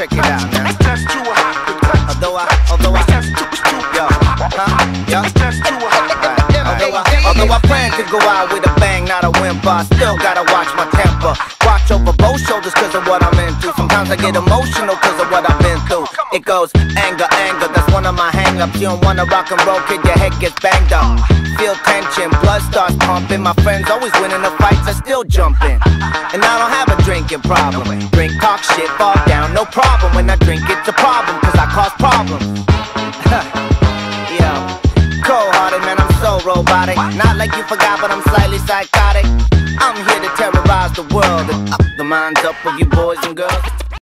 check it out now. Although I, although I, yo, huh, yo. Although I, although I plan to go out with a bang, not a wimp, I still gotta watch my temper. Watch over both shoulders cause of what I'm into. Sometimes I get emotional cause of what I've been through. It goes anger, anger, that's one of my hang-ups. You don't wanna rock and roll, kid, your head gets banged up. Feel tension, blood starts pumping. My friends always winning the fights, I still jump in. And I don't have drinking problem. Drink, talk shit, fall down, no problem. When I drink, it's a problem, cause I cause problems. Yo, cold hearted, man, I'm so robotic. Not like you forgot, but I'm slightly psychotic. I'm here to terrorize the world the minds up of you boys and girls.